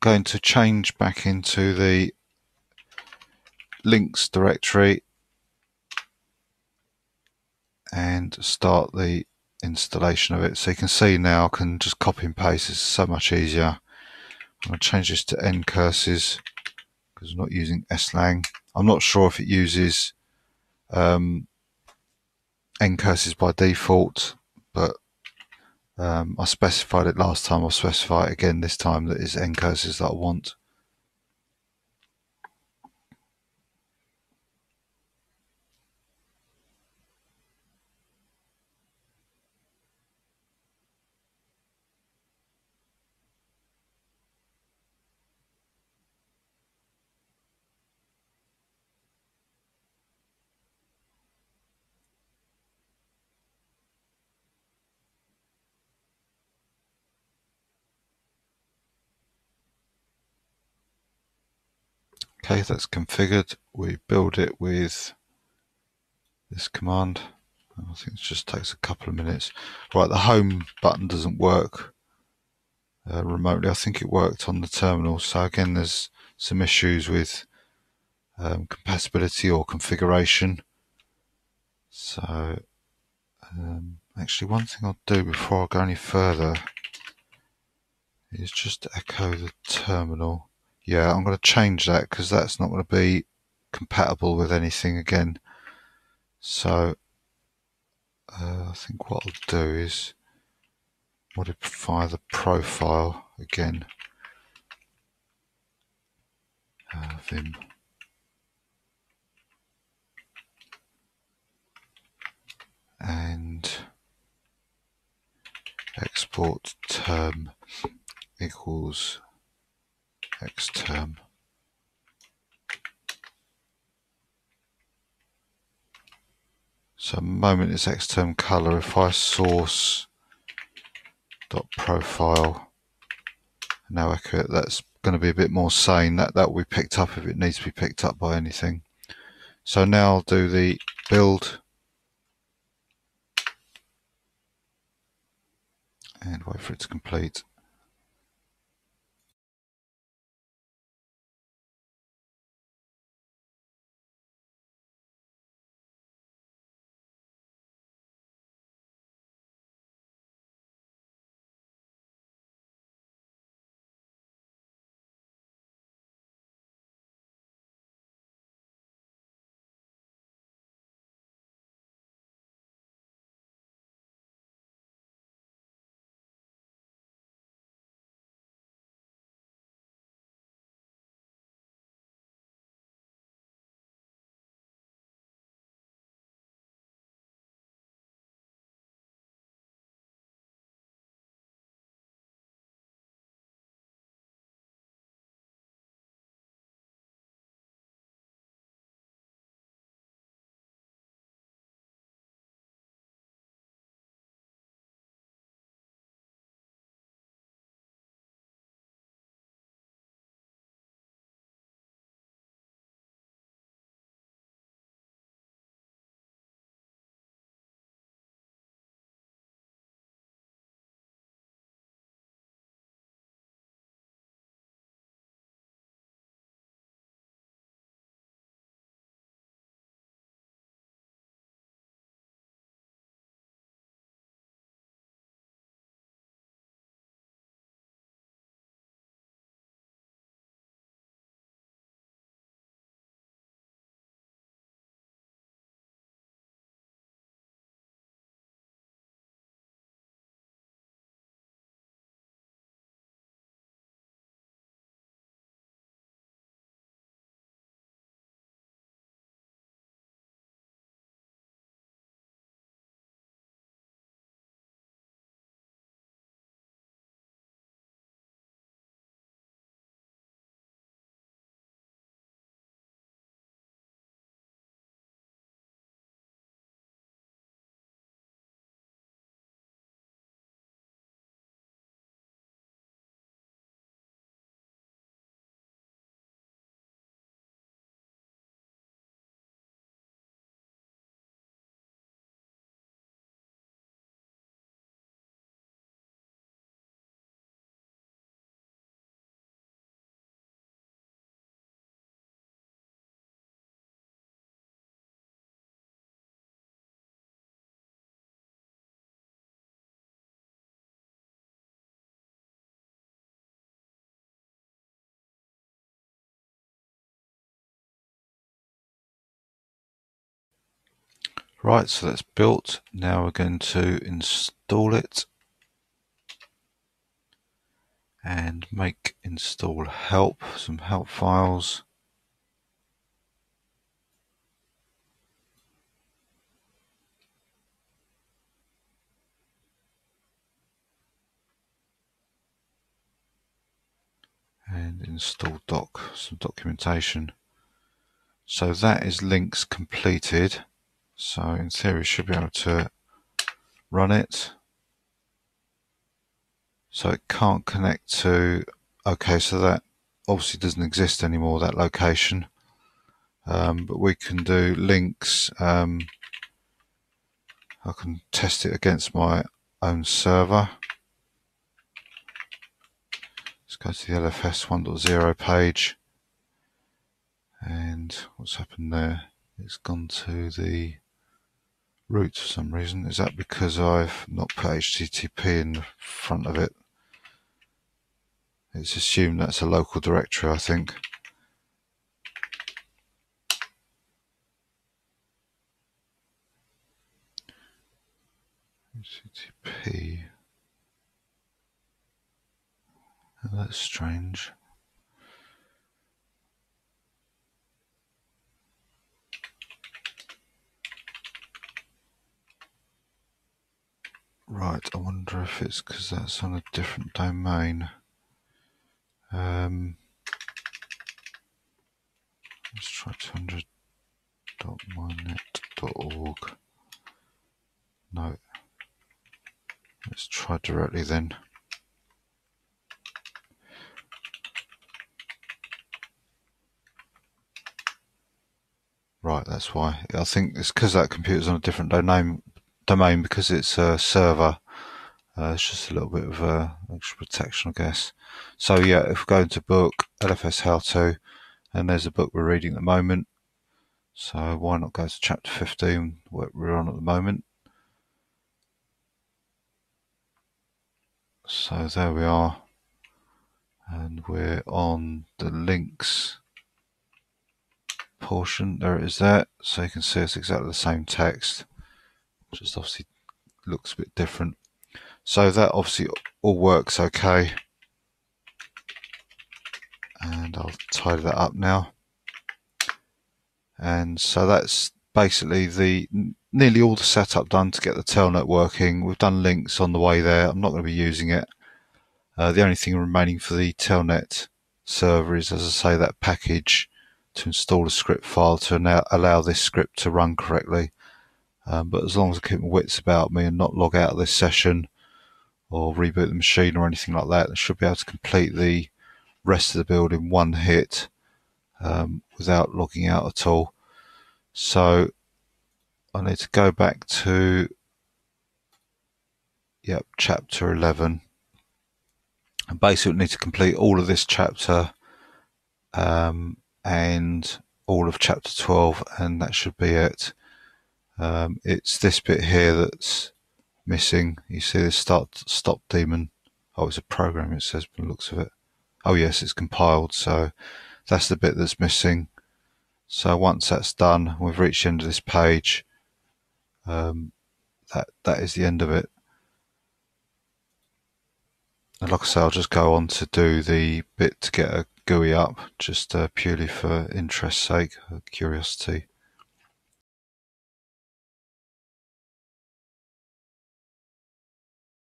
going to change back into the Lynx directory and start the installation of it. So you can see now I can just copy and paste. It's so much easier. I'm going to change this to ncurses because I'm not using slang. I'm not sure if it uses um, ncurses by default, but um, I specified it last time. I'll specify it again this time that is ncurses that I want. Okay, that's configured. We build it with this command. I think it just takes a couple of minutes. Right, the home button doesn't work uh, remotely. I think it worked on the terminal. So again, there's some issues with um, compatibility or configuration. So um, actually, one thing I'll do before I go any further is just echo the terminal. Yeah, I'm going to change that because that's not going to be compatible with anything again. So uh, I think what I'll do is modify the profile again. Uh, Vim. And export term equals xterm. So moment is X term color. If I source dot profile now it, that's going to be a bit more sane. That that will be picked up if it needs to be picked up by anything. So now I'll do the build and wait for it to complete. Right, so that's built. Now we're going to install it and make install help, some help files. and install doc, some documentation. So that is Lynx completed. So in theory, should be able to run it. So it can't connect to, okay, so that obviously doesn't exist anymore, that location. Um, but we can do Lynx. Um, I can test it against my own server. Let's go to the LFS 1.0 page. And what's happened there? It's gone to the root for some reason. Is that because I've not put HTTP in front of it? It's assumed that's a local directory, I think. HTTP. That's strange. Right, I wonder if it's because that's on a different domain. Um, let's try 200.mynet.org. No. Let's try directly then. Right, that's why. I think it's because that computer's on a different domain, domain because it's a server. Uh, it's just a little bit of uh, extra protection, I guess. So yeah, if we go into book, LFS How To, and there's a book we're reading at the moment. So why not go to chapter 15, what we're on at the moment. So there we are. And we're on the Lynx portion. There it is there. So you can see it's exactly the same text. Just obviously looks a bit different. So that obviously all works okay. And I'll tidy that up now. And so that's basically the nearly all the setup done to get the telnet working. We've done Lynx on the way there. I'm not going to be using it. Uh, the only thing remaining for the telnet server is, as I say, that package to install a script file to allow this script to run correctly. Um, but as long as I keep my wits about me and not log out of this session or reboot the machine or anything like that, I should be able to complete the rest of the build in one hit um, without logging out at all. So I need to go back to yep chapter 11 and basically need to complete all of this chapter um, and all of chapter 12 and that should be it um, it's this bit here that's missing. You see the start stop daemon oh it's a program it says by the looks of it. Oh yes it's compiled so that's the bit that's missing. So once that's done we've reached the end of this page. Um, that that is the end of it. And like I say I'll just go on to do the bit to get a GUI up just uh, purely for interest's sake, curiosity.